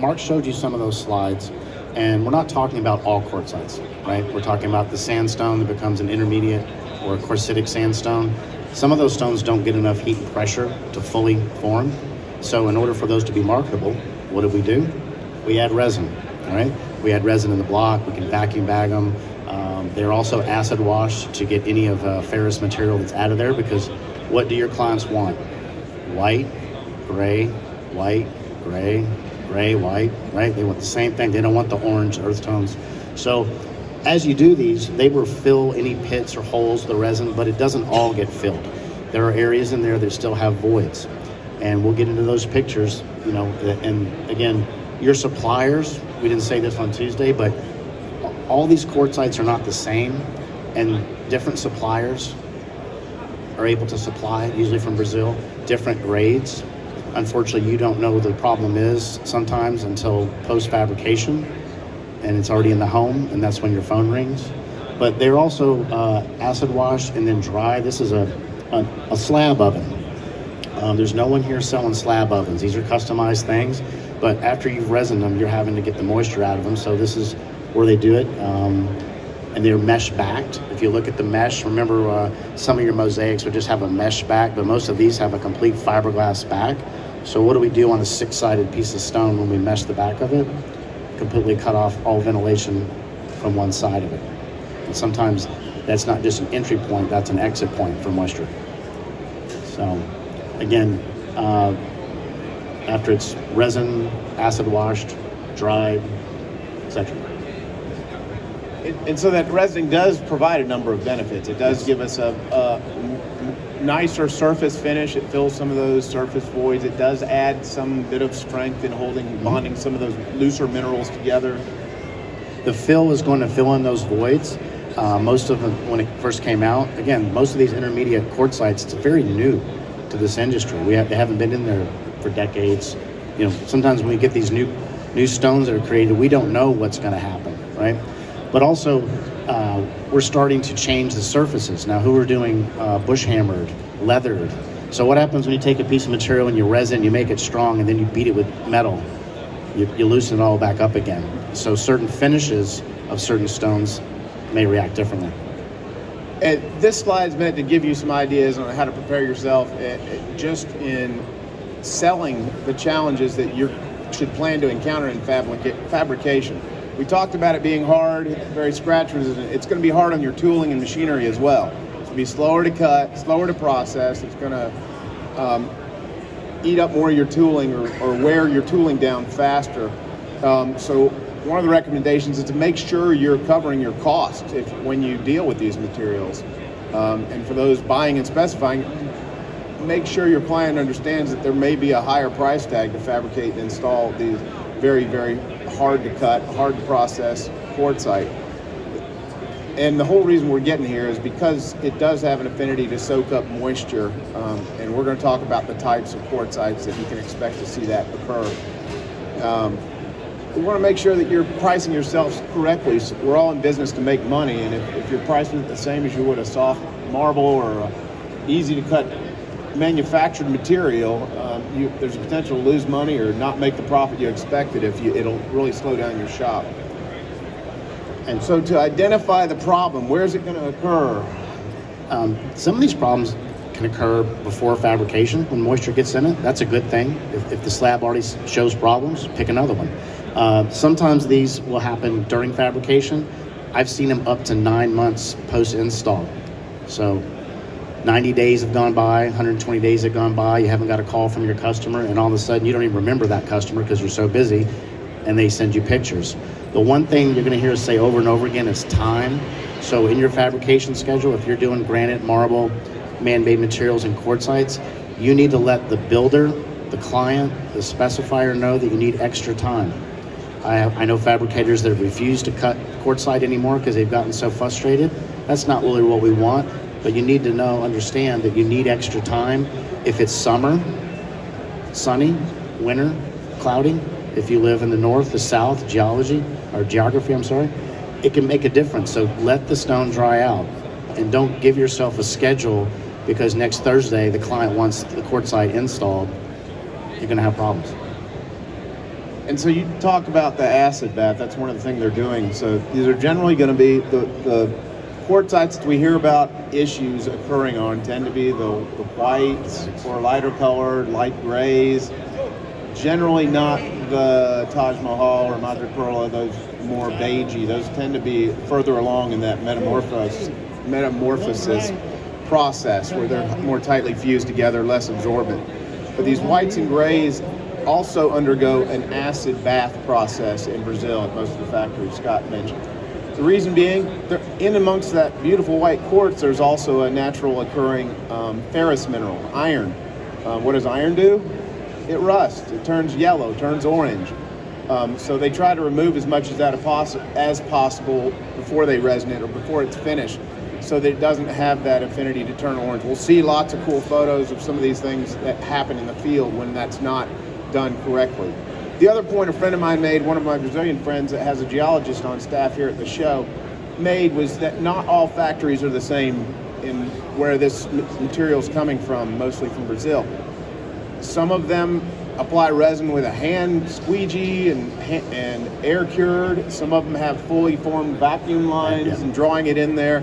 Mark showed you some of those slides, and we're not talking about all quartzites, right? We're talking about the sandstone that becomes an intermediate or a quartzitic sandstone. Some of those stones don't get enough heat and pressure to fully form. So in order for those to be marketable, what do we do? We add resin, all right? We add resin in the block. We can vacuum bag them. Um, they're also acid washed to get any of uh, ferrous material that's out of there because what do your clients want? White, gray, white, gray, gray, white, right? They want the same thing. They don't want the orange earth tones. So as you do these, they will fill any pits or holes, the resin, but it doesn't all get filled. There are areas in there that still have voids. And we'll get into those pictures, you know, and again, your suppliers, we didn't say this on Tuesday, but all these quartzites are not the same and different suppliers are able to supply, usually from Brazil, different grades. Unfortunately, you don't know the problem is sometimes until post fabrication and it's already in the home, and that's when your phone rings. But they're also uh, acid washed and then dry. This is a, a, a slab oven. Um, there's no one here selling slab ovens. These are customized things, but after you've resined them, you're having to get the moisture out of them. So this is where they do it. Um, and they're mesh backed. If you look at the mesh, remember uh, some of your mosaics would just have a mesh back, but most of these have a complete fiberglass back. So what do we do on a six-sided piece of stone when we mesh the back of it? completely cut off all ventilation from one side of it. And sometimes that's not just an entry point, that's an exit point for moisture. So again, uh, after it's resin, acid washed, dried, etc. And so that resin does provide a number of benefits. It does give us a, a nicer surface finish. It fills some of those surface voids. It does add some bit of strength in holding, mm-hmm. bonding some of those looser minerals together. The fill is going to fill in those voids. Uh, most of them, when it first came out, again, most of these intermediate quartzites, it's very new to this industry. We have, they haven't been in there for decades. You know, sometimes when we get these new new stones that are created, we don't know what's going to happen, right? But also, uh, we're starting to change the surfaces. Now, who are doing uh, bush hammered, leathered. So what happens when you take a piece of material and you resin, you make it strong, and then you beat it with metal? You, you loosen it all back up again. So certain finishes of certain stones may react differently. And this slide is meant to give you some ideas on how to prepare yourself eh, eh, just in selling the challenges that you should plan to encounter in fabrica- fabrication. We talked about it being hard, very scratch resistant. It's going to be hard on your tooling and machinery as well. It's going to be slower to cut, slower to process. It's going to um, eat up more of your tooling or, or wear your tooling down faster. Um, so one of the recommendations is to make sure you're covering your costs if, when you deal with these materials. Um, and for those buying and specifying, make sure your client understands that there may be a higher price tag to fabricate and install these very, very hard to cut, hard to process quartzite. And the whole reason we're getting here is because it does have an affinity to soak up moisture. Um, and we're going to talk about the types of quartzites that you can expect to see that occur. Um, we want to make sure that you're pricing yourselves correctly. So we're all in business to make money, and if, if you're pricing it the same as you would a soft marble or easy to cut manufactured material, um, you, there's a potential to lose money or not make the profit you expected if you, it'll really slow down your shop. And so to identify the problem, where is it going to occur? Um, some of these problems can occur before fabrication when moisture gets in it. That's a good thing. If, if the slab already shows problems, pick another one. Uh, sometimes these will happen during fabrication. I've seen them up to nine months post install. So 90 days have gone by, 120 days have gone by, you haven't got a call from your customer, and all of a sudden you don't even remember that customer because you're so busy, and they send you pictures. The one thing you're going to hear us say over and over again is time. So in your fabrication schedule, if you're doing granite, marble, man-made materials, and quartzites, you need to let the builder, the client, the specifier know that you need extra time. I, I know fabricators that refuse to cut quartzite anymore because they've gotten so frustrated. That's not really what we want. But you need to know, understand that you need extra time. If it's summer, sunny, winter, cloudy, if you live in the north, the south, geology, or geography, I'm sorry, it can make a difference. So let the stone dry out and don't give yourself a schedule because next Thursday the client wants the quartzite installed. You're going to have problems. And so you talk about the acid bath. That's one of the things they're doing. So these are generally going to be the, the quartzites that we hear about issues occurring on tend to be the, the whites or lighter colored, light grays. Generally not the Taj Mahal or Madreperla, those more beigey. Those tend to be further along in that metamorphosis process where they're more tightly fused together, less absorbent. But these whites and grays also undergo an acid bath process in Brazil at most of the factories Scott mentioned. The reason being, in amongst that beautiful white quartz, there's also a natural occurring um, ferrous mineral, iron. Uh, what does iron do? It rusts. It turns yellow, turns orange. Um, so they try to remove as much of that as possible before they resin it or before it's finished so that it doesn't have that affinity to turn orange. We'll see lots of cool photos of some of these things that happen in the field when that's not done correctly. The other point a friend of mine made, one of my Brazilian friends that has a geologist on staff here at the show, made was that not all factories are the same in where this material is coming from, mostly from Brazil. Some of them apply resin with a hand squeegee and, and air cured. Some of them have fully formed vacuum lines yeah. and drawing it in there.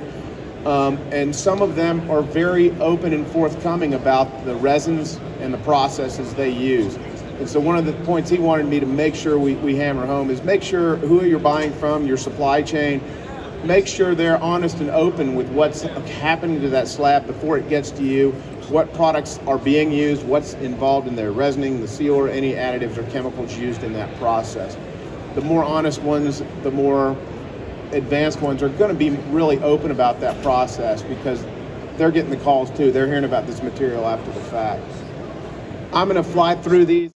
Um, and some of them are very open and forthcoming about the resins and the processes they use. And so one of the points he wanted me to make sure we, we hammer home is make sure who you're buying from, your supply chain, make sure they're honest and open with what's happening to that slab before it gets to you, what products are being used, what's involved in their resining, the seal, or any additives or chemicals used in that process. The more honest ones, the more advanced ones are going to be really open about that process because they're getting the calls too. They're hearing about this material after the fact. I'm going to fly through these.